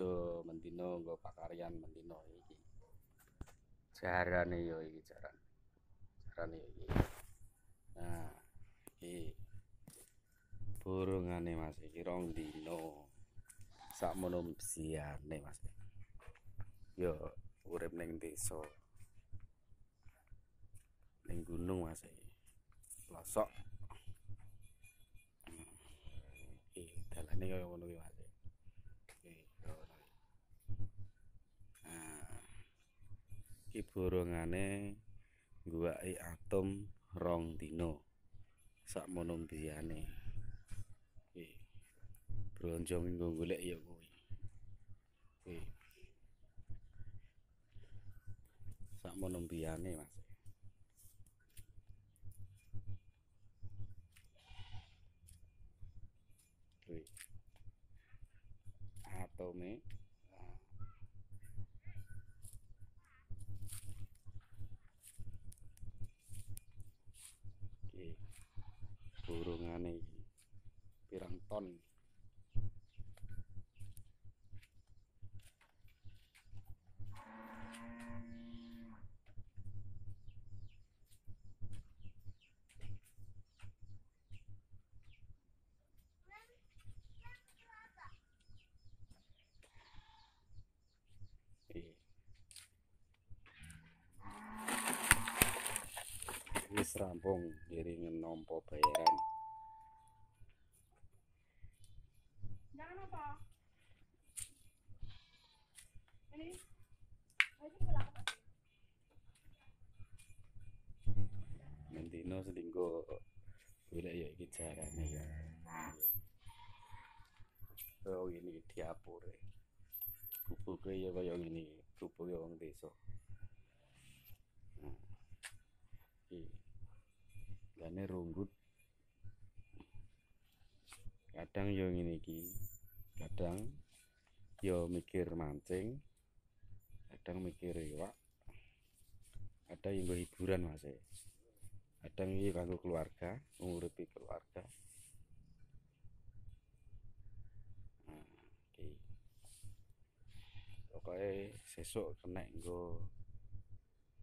kerja mendino nggo pakaryan mendino iki. Jarane yo iki jaran. Jarane yo iki. Nah, iki burungane Mas iki rong dino. Sakmono besiane Mas. Yo urip ning desa. Ning gunung Mas iki. Pelosok. Iki dalane kaya ngono iki Mas. Iki kaya ngono iki. Nah, iki burungane ngguwaki atom rong dino. Sakmono biyane. Iki bronjo minggu golek ya kuwi. Iki. Sakmono biyane Mas. Kuwi. Atome nah. Iki burungane pirang ton Wis rampung ngiringi nampa bayaran. Jangan apa? Ini. Mendino selinggo golek ya iki jarane ya. Oh ini diapure. Gubuke ya kaya ngene iki, gubuke wong desa. Gane runggut. Kadang ya ngene iki. Kadang ya mikir mancing. Kadang mikir iwak. Kadang yang hiburan Mas. kadang iki kanggo keluarga nguripi keluarga nah pokoke sesuk kena nggo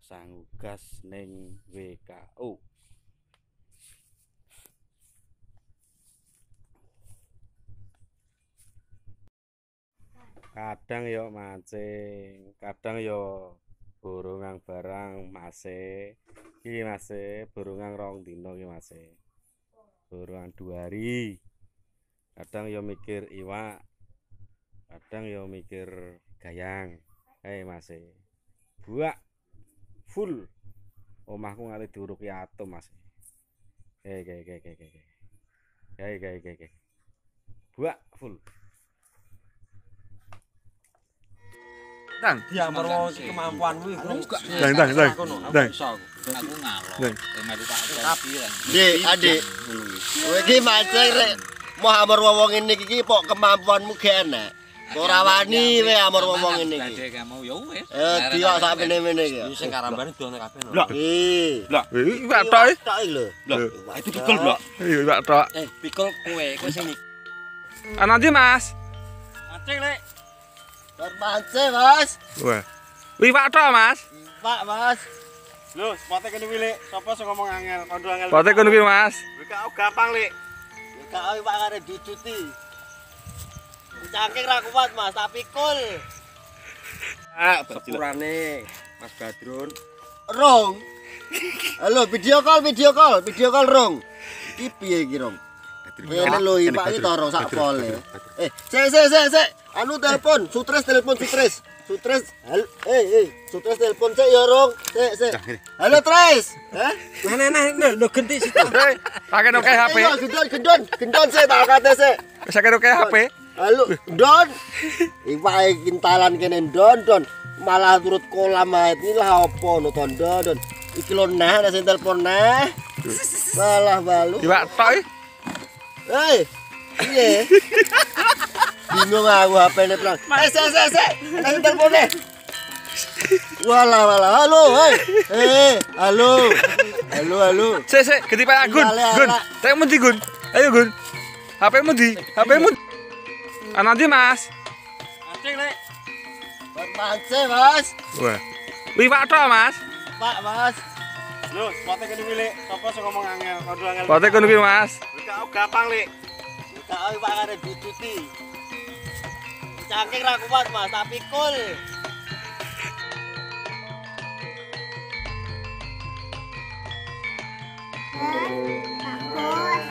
sanggugas ning WKU kadang yo mancing kadang yo borongang barang mase. Iki mase borongang rong dino iki mase. Borongang dua hari. Kadang yo mikir iwak kadang yo mikir gayang. Eh mase. Buak full. Omahku nganti diuruk ya atom mas eh kayak kayak kayak. Kayak kayak kayak kayak. Buak full. Tang, Dia merwo kemampuanmu iku enggak. Dang, dang, dang, dang. Aku. Dang. Eh, melu tak tapi. Dik, adik. Kowe iki mancing rek mau amar wong ngene iki kok kemampuanmu gak enak. Ora wani kowe amar wong ngene iki. Gede kamu ya wis. Eh, diok sak mene-mene iki. Sing karambane dono kabeh no. Lah. Ih. Iki iwak tok iki lho. Lah, itu pikul, Blok. Iya, iwak tok. Eh, pikul kowe, kowe sing iki. Ana ndi, Mas? Mancing lek. Bar mancing, Mas. Wah. Iwak tok, Mas. Pak, Mas. Lho, spote kene kuwi lek. Sapa sing ngomong angel? Kondo angel. Pote kono ki, Mas. Kau gampang lek. Gak ae Pak kare dicuti. Cangking ra kuat, Mas, tak pikul. Ah, sepurane Mas Badrun. Rong. Halo, video call, video call, video call rong. Iki piye iki rong? Ini lho, Pak iki toro sak pole. Eh, sik sik sik sik. Anu telepon, Sutres telepon Sutres. Sutres, hal eh eh, Sutres telepon sik ya rong. Sik sik. Halo Tres. Hah? Nah, nah, nah, lho genti situ. Pakai oke HP. Ayo, gendon, gendon, gendon sik tak kate sik. Pakai oke HP. Halo, Don. Iwake kintalan kene Don, Don. Malah turut kolam ae. Iki lah opo no Don, Don. Iki lho nah, ada sing telepon nah. Malah balu. Iwak tok e. Hei. Bingung aku HP-ne pelan. Eh, sik sik sik. Ada sing telepon nih. Walah walah. Halo, hei. Eh, halo. Halo, halo. Sik sik, ganti Pak Gun. Gun. Lek. Tek mundi Gun. Ayo Gun. HP mu di? HP mu. Ana ndi, Mas? Mancing, Lek. Buat mancing, Mas. Wah. Iwak tok, Mas. Pak, Mas. Lho, spotnya kene kuwi, Lek. Sapa sing ngomong angel? Kondo angel. Pote kono kuwi, Mas. Kau gampang, Lek. Kau Pak arep dicuci. Cangking ra kuat, Mas, tapi cool. Bagus,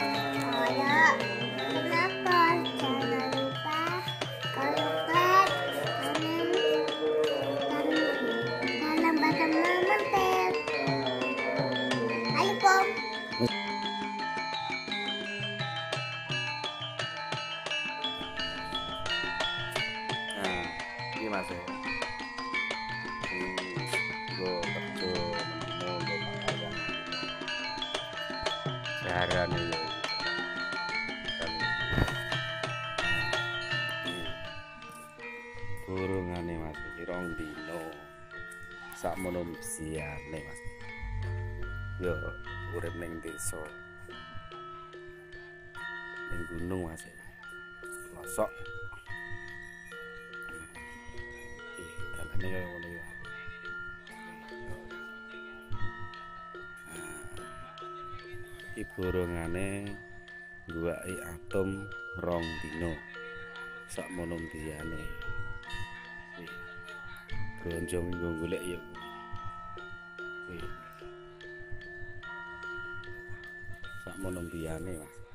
koyo, ini Mas. ya. Hmm, Nggo kerja mendino nggo pakaian. Jarane yo. Kan. Nah, Burungane Mas iki rong dino. Sakmono siane Mas. Yo urip ning desa. Ning gunung Mas. Losok dalane kaya ngono ya. Nah, Iki burungane ngguwaki atom rong dino. Sak mono diyane. Gonjo minggu golek ya. Sak mono diyane, Mas.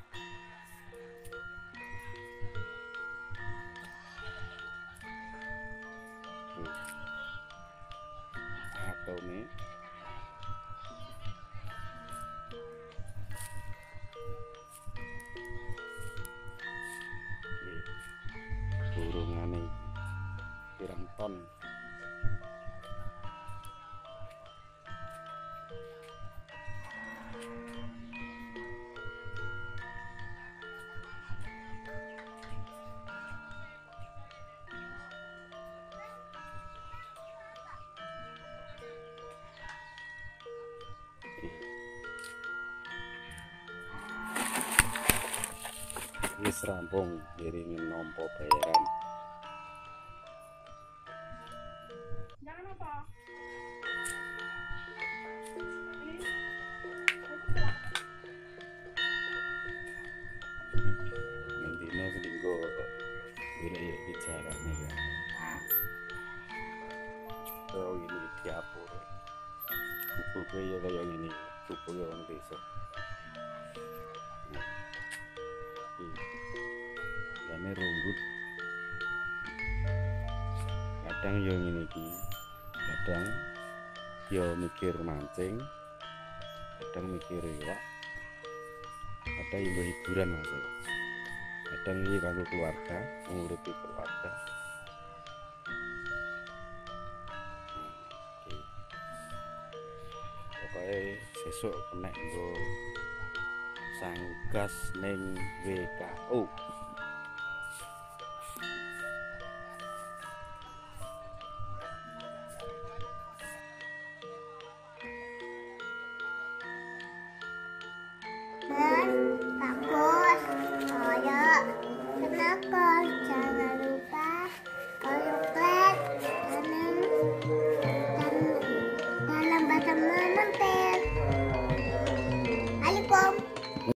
Ton wis rampung kiringin nompo bayaran Jangan apa? Nandino selinggo ini ya bicara nih ya. Ini orang. Ya kayak ini, desa. Karena rumput kadang yang ini Kadang ya mikir mancing Kadang mikir iwak Kadang ya hiburan mas kadang ini kanggo keluarga menguruti keluarga. Oke. pokoknya sesuk kena nggo sanggas ning WKO